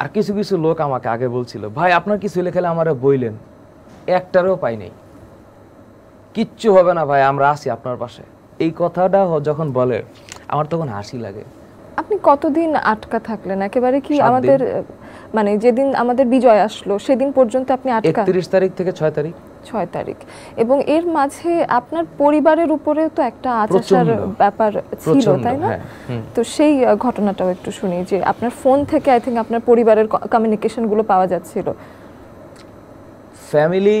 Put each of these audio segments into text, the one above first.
আর কিছু কিছু লোক আমাকে আগে বলছিল ভাই আপনার কিছু লেখালে আমারে বইলেন? একটারও পাই নাই। কিচ্ছু হবে না ভাই আমরা আসি আপনার পাশে। এই কথাটা যখন বলে আমার তখন হাসি লাগে। আপনি কতদিন আটকা থাকলেন? একেবারে কি আমাদের মানে যেদিন আমাদের বিজয় আসলো সেদিন পর্যন্ত আপনি আটকা? একত্রিশ তারিখ থেকে 6 তারিখ। ছয় তারিখ। এবং এর মাঝে আপনার পরিবারের উপরেও তো একটা আচার ব্যাপার ছিল তাই না? হ্যাঁ, তো সেই ঘটনাটাও একটু শুনি যে আপনার ফোন থেকে আই থিঙ্ক আপনার পরিবারের কমিউনিকেশনগুলো পাওয়া যাচ্ছিল। ফ্যামিলি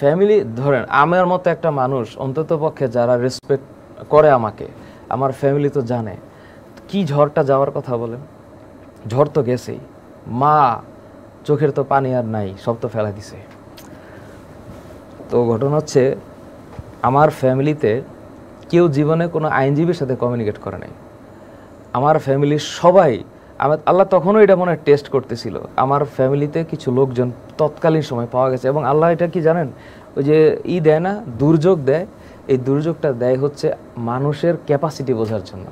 ফ্যামিলি ধরেন আমার মতো একটা মানুষ অন্তত পক্ষে যারা রেসপেক্ট করে আমাকে আমার ফ্যামিলি তো জানে। কি ঝড়টা যাওয়ার কথা বলেন? ঝড় তো গেছেই। মা চোখের তো পানি আর নাই সব তো ফেলা দিছে। তো ঘটনা হচ্ছে, আমার ফ্যামিলিতে কেউ জীবনে কোনো আইনজীবীর সাথে কমিউনিকেট করে নাই। আমার ফ্যামিলির সবাই আমার আল্লাহ তখনও এটা মনে টেস্ট করতেছিল। আমার ফ্যামিলিতে কিছু লোকজন তৎকালীন সময় পাওয়া গেছে এবং আল্লাহ এটা কি জানেন? ওই যে ই দেয় না, দুর্যোগ দেয়। এই দুর্যোগটা দেয় হচ্ছে মানুষের ক্যাপাসিটি বোঝার জন্য।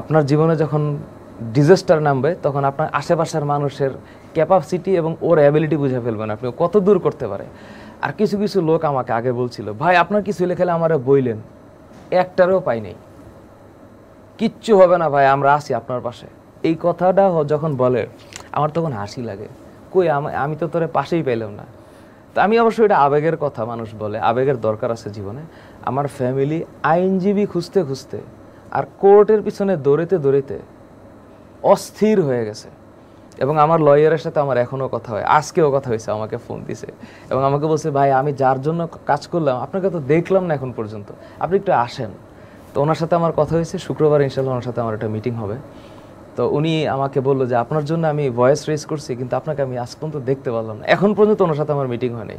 আপনার জীবনে যখন ডিজাস্টার নামবে, তখন আপনার আশেপাশের মানুষের ক্যাপাসিটি এবং ওর অ্যাবিলিটি বুঝে ফেলবেন আপনি। কত দূর করতে পারে? আর কিছু কিছু লোক আমাকে আগে বলছিল, ভাই, আপনার কিছু লেখালে আমারে বইলেন? একটারও পাই নাই। কিচ্ছু হবে না ভাই, আমরা আছি আপনার পাশে। এই কথাটা যখন বলে, আমার তখন হাসি লাগে। কই আমি তো তোরে পাশেই পেলাম না। তো আমি অবশ্য এটা আবেগের কথা মানুষ বলে, আবেগের দরকার আছে জীবনে। আমার ফ্যামিলি আইনজীবী খুঁজতে খুঁজতে আর কোর্টের পিছনে দৌড়েতে দৌড়েতে অস্থির হয়ে গেছে। এবং আমার লয়ারের সাথে আমার এখনও কথা হয়। আজকেও কথা হয়েছে, আমাকে ফোন দিছে। এবং আমাকে বলছে, ভাই, আমি যার জন্য কাজ করলাম, আপনাকে তো দেখলাম না এখন পর্যন্ত। আপনি একটু আসেন। তো ওনার সাথে আমার কথা হয়েছে, শুক্রবার ইনশাল্লাহ ওনার সাথে আমার একটা মিটিং হবে। তো উনি আমাকে বলল যে, আপনার জন্য আমি ভয়েস রেজ করছি, কিন্তু আপনাকে আমি আজ পর্যন্ত দেখতে পারলাম না। এখন পর্যন্ত ওনার সাথে আমার মিটিং হয়নি।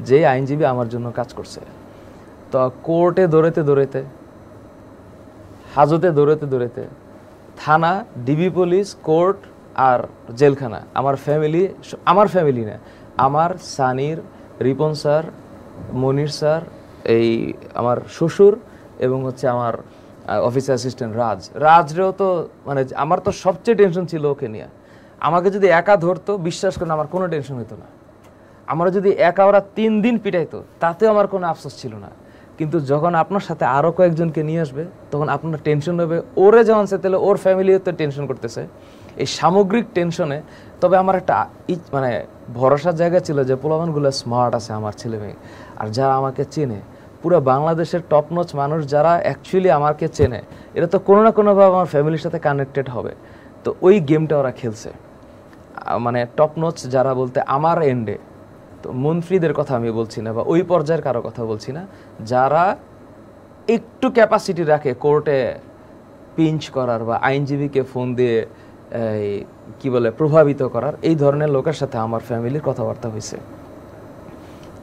যে আইনজীবী আমার জন্য কাজ করছে। তো কোর্টে দৌড়েতে দৌড়েতে হাজতে দৌড়েতে দৌড়েতে থানা, ডিবি পুলিশ, কোর্ট আর জেলখানা। আমার ফ্যামিলি আমার ফ্যামিলি না, আমার সানির, রিপন স্যার, মনির স্যার, এই আমার শ্বশুর এবং হচ্ছে আমার অফিস অ্যাসিস্ট্যান্ট রাজ। রাজরেও তো মানে আমার তো সবচেয়ে টেনশন ছিল ওকে নিয়ে। আমাকে যদি একা ধরতো, বিশ্বাস করেন, আমার কোনো টেনশন হতো না। আমরা যদি একা ওরা তিন দিন পিটাইতো, তাতেও আমার কোনো আফসোস ছিল না। কিন্তু যখন আপনার সাথে আরও কয়েকজনকে নিয়ে আসবে, তখন আপনার টেনশন হবে। ওরে যখন সে, তাহলে ওর ফ্যামিলিও তো টেনশন করতেছে। এই সামগ্রিক টেনশনে তবে আমার একটা মানে ভরসার জায়গা ছিল যে পোলাবানগুলো স্মার্ট আছে আমার ছেলে মেয়ে আর যারা আমাকে চেনে, পুরো বাংলাদেশের টপ নচ মানুষ যারা অ্যাকচুয়ালি আমাকে চেনে, এরা তো কোনো না কোনোভাবে আমার ফ্যামিলির সাথে কানেক্টেড হবে। তো ওই গেমটা ওরা খেলছে। মানে টপ নচ যারা বলতে আমার এন্ডে তো মন্ত্রীদের কথা আমি বলছি না বা ওই পর্যায়ের কারও কথা বলছি না, যারা একটু ক্যাপাসিটি রাখে কোর্টে পিঞ্চ করার বা আইনজীবীকে ফোন দিয়ে কি বলে, প্রভাবিত করার, এই ধরনের লোকের সাথে আমার ফ্যামিলির কথাবার্তা হয়েছে।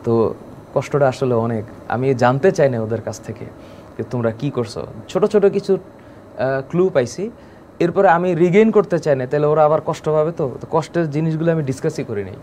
তো কষ্টটা আসলে অনেক। আমি জানতে চাই না ওদের কাছ থেকে যে তোমরা কি করছ। ছোট ছোট কিছু ক্লু পাইছি। এরপরে আমি রিগেইন করতে চাই না, তাহলে ওরা আবার কষ্ট পাবে তো? তো কষ্টের জিনিসগুলো আমি ডিসকাসই করি নাই।